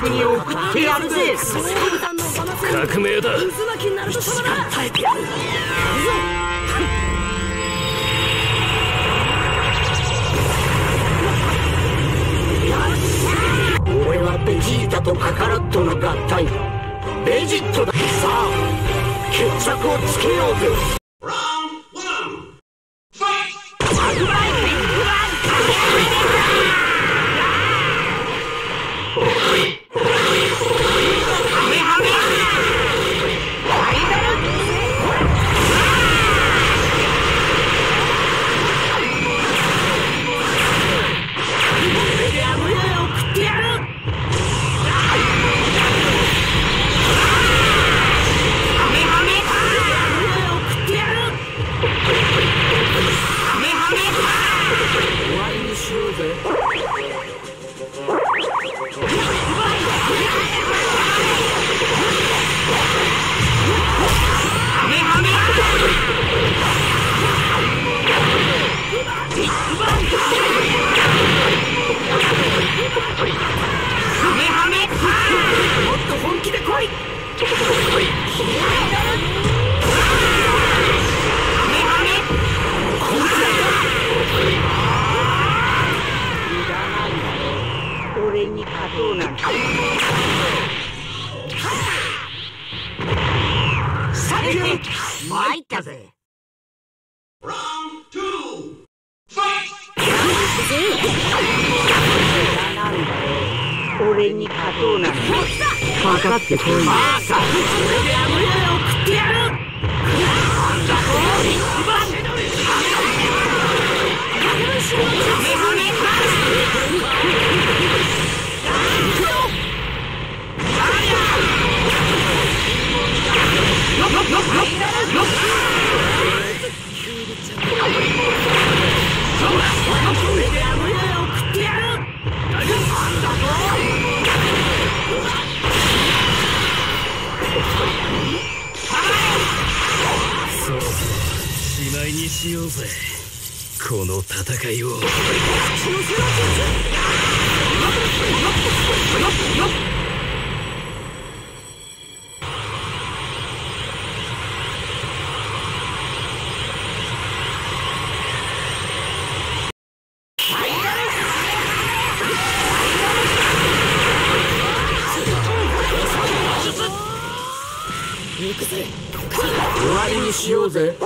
国に送ってやるぜ革命だ。渦巻きになると様だ耐えてやる俺はベジータとカカロットの合体。ベジットだ。さあ決着をつけようぜ。俺に勝とうなんてかかってこいさあさ送ってやる送しようぜこの戦いを終わりにしようぜ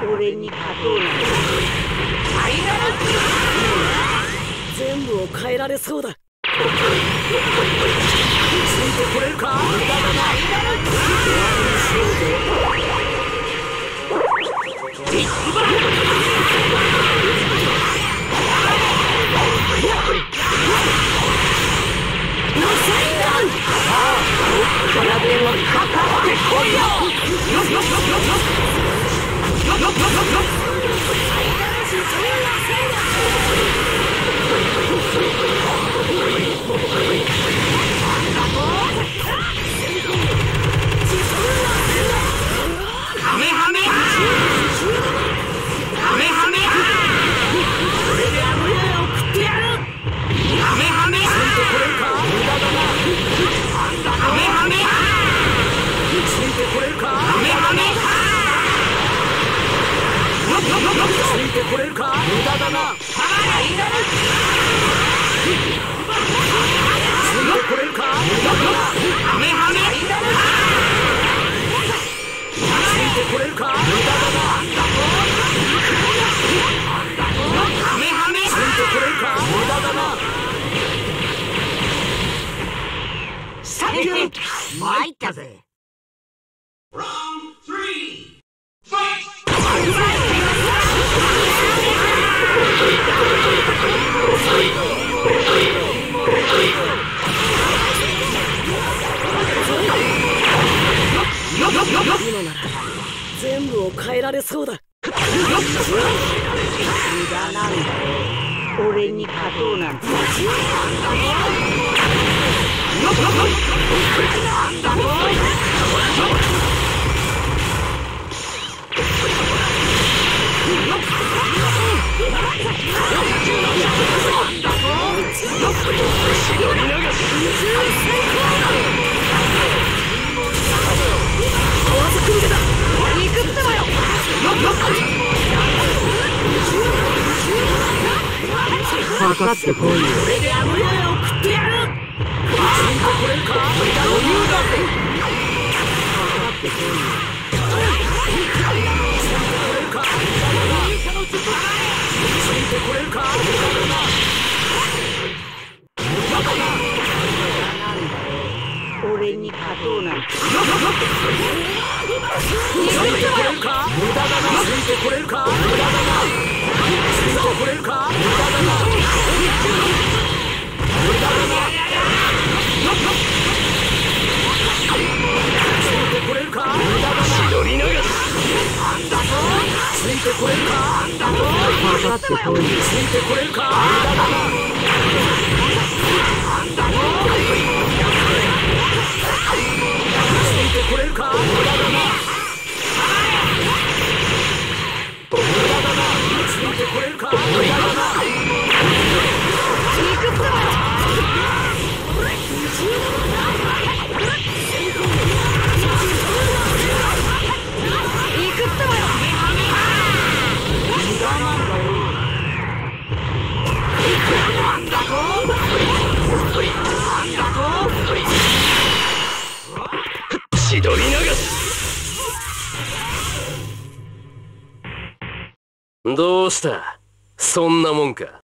俺に勝とうな全部を変えられそうだ。参ったぜ Round three. Fight! 今なら全部を変えられそうだ。かかってこいよ。俺であの世へ送ってやるついてこれるか余裕だぜかかってこいよついてこれるかついてこれるか俺に勝とうなんて。ついてこれるか無駄だな。ついてこれるか？ついてこれるか？かかってこいついてこれるか無駄だなついてこれるか無駄だな無駄だなついてこれるかどうした？そんなもんか。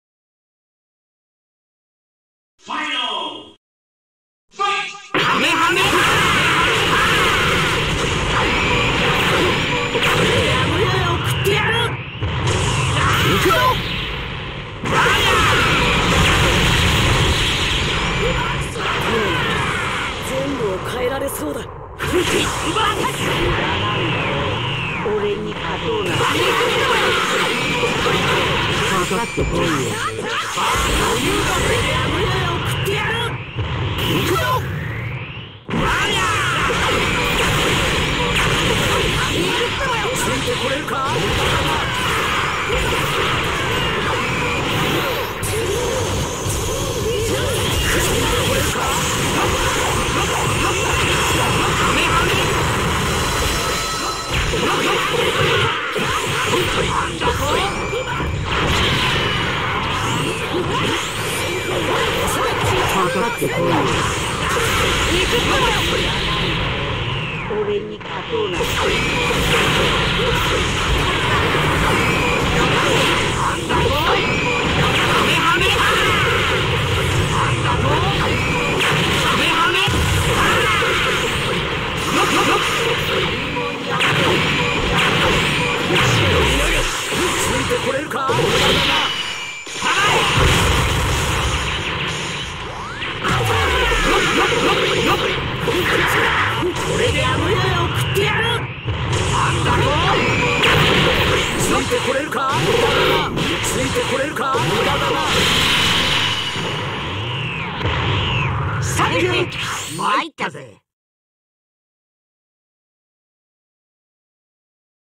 俺に勝とうなんてなついてこれるか？無駄だな。参ったぜ